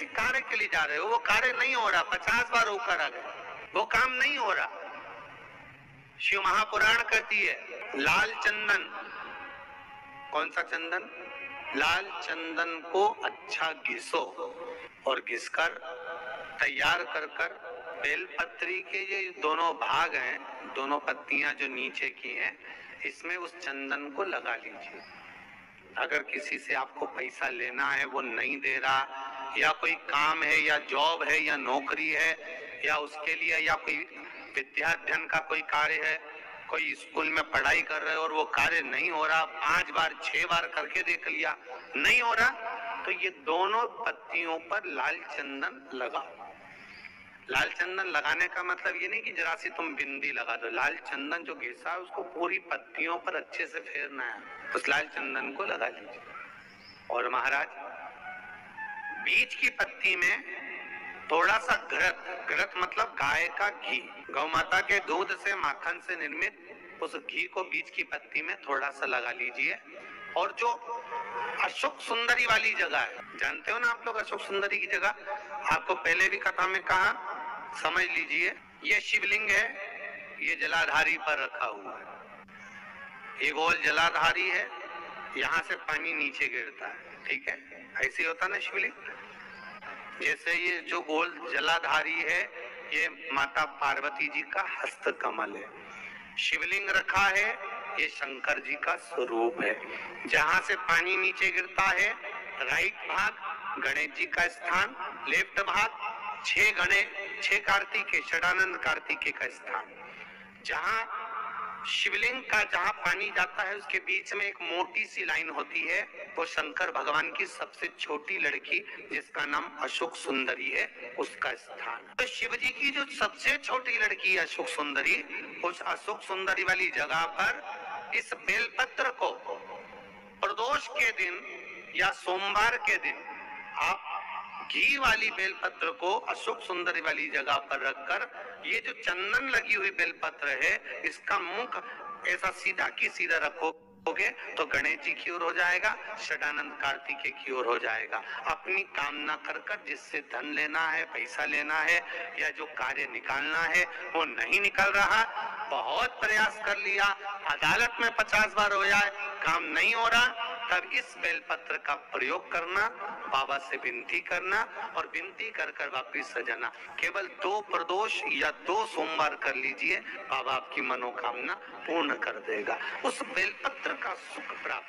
किसी कार्य के लिए जा रहे हो, वो कार्य नहीं हो रहा, पचास बार होकर आ गए। वो काम नहीं हो रहा। शिव महापुराण कहती है, लाल चंदन, कौन सा चंदन? लाल चंदन को अच्छा घिसो और घिसकर तैयार कर कर बेलपत्री के ये दोनों भाग हैं, दोनों पत्तियाँ जो नीचे की हैं, इसमें उस चंदन को लगा लीजिए। अगर किसी से आपको पैसा लेना है, वो नहीं दे रहा या कोई काम है, या जॉब है, या नौकरी है, या उसके लिए, या कोई विद्याध्ययन का कोई कार्य है, कोई स्कूल में पढ़ाई कर रहे और वो कार्य नहीं हो रहा, पाँच बार, छह बार करके देख लिया, नहीं हो रहा तो ये दोनों पत्तियों पर लाल चंदन लगाओ लाल चंदन लगाने का मतलब ये नहीं कि जरा सी तुम बिंदी लगा दो, लाल चंदन जो घिसा है, उसको पूरी पत्तियों पर अच्छे से फेरना है। उस लाल चंदन को लगा लीजिए। और महाराज बीच की पत्ती में थोड़ा सा घृत घृत मतलब गाय का घी। गौ माता के दूध से माखन से निर्मित उस घी को बीच की पत्ती में थोड़ा सा लगा लीजिए। और जो अशोक सुंदरी वाली जगह है, जानते हो ना आप लोग अशोक सुंदरी की जगह? आपको पहले भी कथा में कहा, समझ लीजिए। ये शिवलिंग है, ये जलाधारी पर रखा हुआ है। ये गोल जलाधारी है, यहाँ से पानी नीचे गिरता है, ठीक है? ऐसे होता ना शिवलिंग? जैसे ये जो गोल जलाधारी है, ये माता पार्वती जी का हस्त कमल है। शिवलिंग रखा है, ये शंकर जी का स्वरूप है। जहाँ से पानी नीचे गिरता है, राइट भाग गणेश जी का स्थान, लेफ़्ट भाग छह गणेश छह कार्तिक षडानंद कार्तिके का स्थान। जहाँ शिवलिंग का जहाँ पानी जाता है, उसके बीच में एक मोटी सी लाइन होती है। वो शंकर भगवान की सबसे छोटी लड़की, जिसका नाम अशोक सुंदरी है, उसका स्थान। तो शिव जी की जो सबसे छोटी लड़की अशोक सुंदरी, उस अशोक सुंदरी वाली जगह पर इस बेलपत्र को प्रदोष के दिन या सोमवार के दिन आप घी वाली बेलपत्र को अशोक सुंदरी वाली जगह पर रखकर, ये जो चंदन लगी हुई बेलपत्र है, इसका मुख ऐसा सीधा की सीधा रखो रखोगे तो गणेश जी की ओर हो जाएगा, षडानंद कार्तिके की ओर हो जाएगा। अपनी कामना कर कर जिससे धन लेना है, पैसा लेना है, या जो कार्य निकालना है, वो नहीं निकल रहा। बहुत प्रयास कर लिया, अदालत में पचास बार हो जाए, काम नहीं हो रहा। तब इस बेलपत्र का प्रयोग करना, बाबा से विनती करना और विनती कर कर वापिस सजाना केवल दो प्रदोष या दो सोमवार कर लीजिए, बाबा आपकी मनोकामना पूर्ण कर देगा। उस बेलपत्र का सुख प्राप्त